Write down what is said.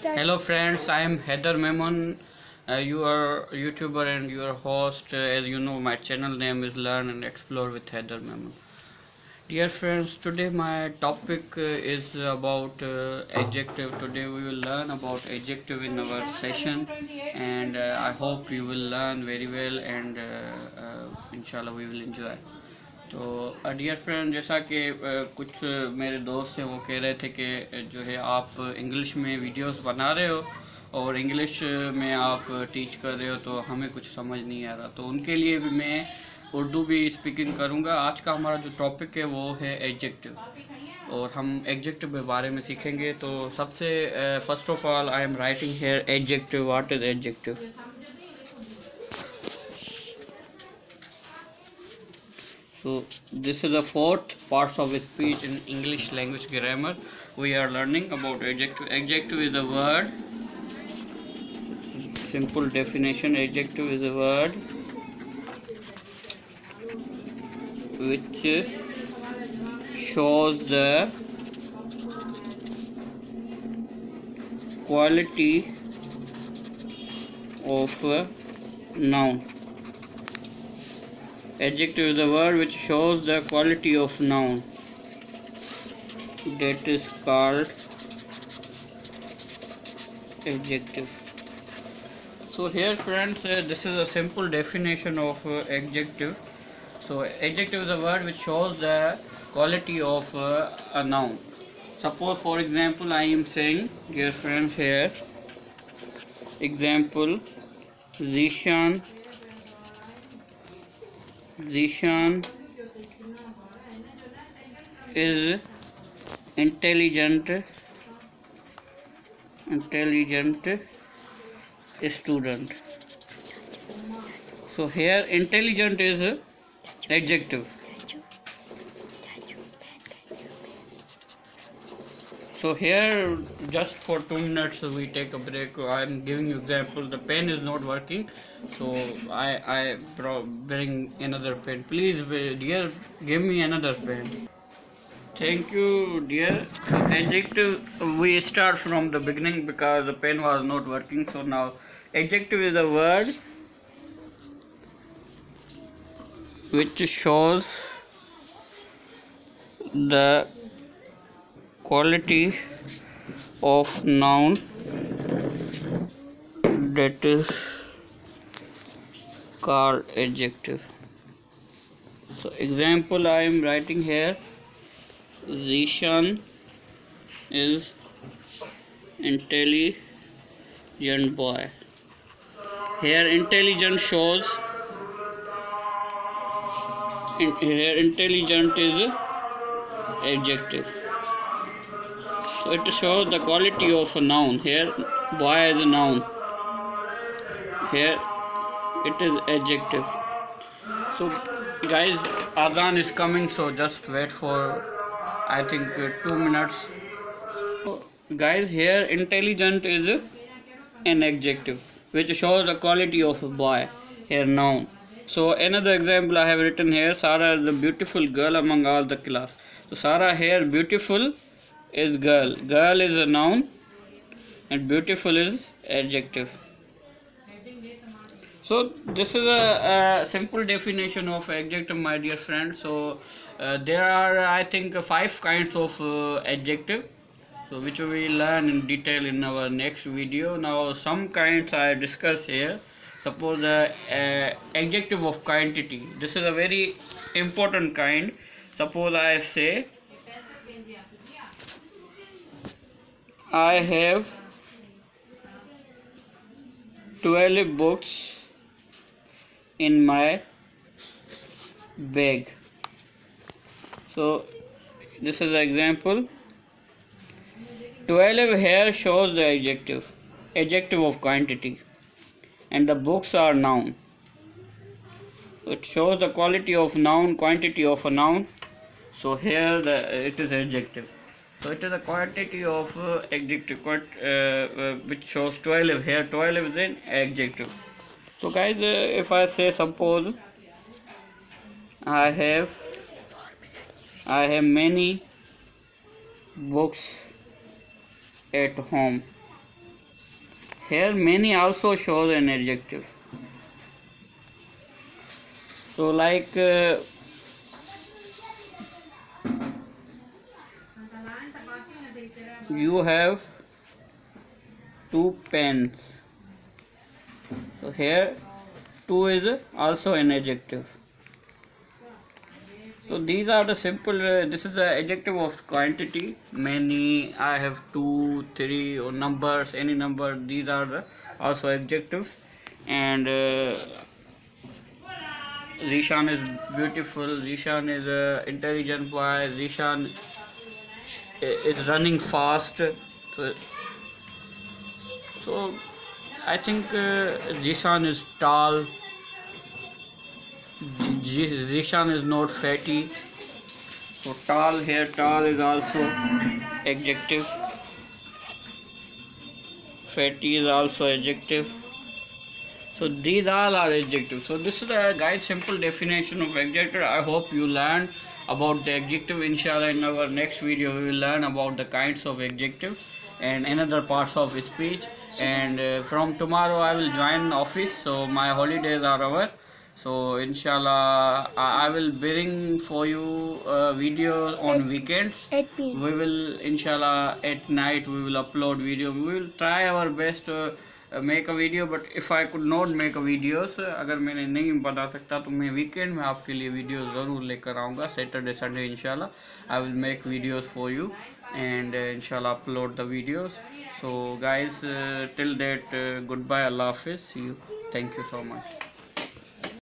Start. Hello friends, I am Hyder Memon, uh, are YouTuber and your host. Uh, as you know, my channel name is Learn and Explore with Hyder Memon. Dear friends, today my topic uh, is about uh, adjective. Today we will learn about adjective in our session, and uh, I hope you will learn very well, and uh, inshallah we will enjoy. तो dear friend जैसा कि कुछ मेरे दोस्त हैं, वो कह रहे थे कि जो है, आप इंग्लिश में वीडियोस बना रहे हो और इंग्लिश में आप टीच कर रहे हो तो हमें कुछ समझ नहीं आ रहा। तो उनके लिए भी मैं उर्दू भी स्पीकिंग करूँगा। आज का हमारा जो टॉपिक है, वो है एडजेक्टिव और हम एडजेक्टिव के बारे में सीखेंगे। तो सबसे first of all I am writing here adjective what is adjective So this is the fourth parts of speech in English language grammar. We are learning about adjective. Adjective is a word. Simple definition. Adjective is a word which shows the quality of a noun. Adjective is a word which shows the quality of noun. That is called adjective. So here friends, uh, this is a simple definition of uh, adjective. So adjective is a word which shows the quality of uh, a noun. Suppose for example I am saying, dear friends here, example, Zeeshan Zeeshan is intelligent intelligent student. So here intelligent is adjective so here just for two minutes we take a break. I'm giving you example. The pen is not working. So i i bring another pen. Please dear give me another pen. Thank you dear. Adjective we start from the beginning because the pen was not working. So now adjective is a word which shows the quality of noun that is called adjective. So example i am writing here zeeshan is intelligent boy. Here intelligent shows in, here intelligent is adjective so it shows the quality of a noun. Here, boy is a noun. Here, it is adjective. So, guys, Adhan is coming. So just wait for, I think, uh, two minutes. So, guys, here intelligent is an adjective which shows the quality of a boy. Here, noun. So another example I have written here. Sarah is a beautiful girl among all the class. So Sarah here beautiful is girl. Girl is a noun and beautiful is adjective. So this is a, a simple definition of adjective, my dear friend. So uh, there are, I think, five kinds of uh, adjective, so which we learn in detail in our next video. Now some kinds I discuss here. Suppose the uh, adjective of quantity. This is a very important kind. Suppose I say I have 12 books in my bag. So, this is the example. 12 here shows the adjective, adjective of quantity, and the books are noun. It shows the quality of noun, quantity of a noun. So, here the it is adjective. So it is a quantity of uh, adjective quant, uh, uh, which shows 12 here 12 is an adjective. So guys uh, if I say suppose I have I have many books at home. Here many also shows an adjective. So like you have two pens. So here two is also an adjective. So these are the simple uh, this is the adjective of quantity. Many i have two three or numbers any number these are the also adjectives. And uh, Zeeshan is beautiful. Zeeshan is uh, intelligent boy. Zeeshan is running fast. So, so I think uh, Zeeshan is tall. Zeeshan is not fatty. So tall here tall is also adjective. Fatty is also adjective. So these all are adjectives. So this is a guys simple definition of adjective. I hope you learn about the adjective inshallah in our next video we will learn about the kinds of adjective and another parts of speech. And uh, from tomorrow i will join office so my holidays are over. So inshallah i will bring for you uh, videos on weekends. we will inshallah at night we will upload video. We will try our best uh, make a video but if I could not make a videos अगर मैंने नहीं बता सकता तो मैं weekend में आपके लिए वीडियो ज़रूर लेकर आऊँगा सैटरडे संडे इंशाल्लाह I will make videos for you and इंशाल्लाह upload the videos so guys till date good bye अल्लाह हाफिज़ see you thank you so much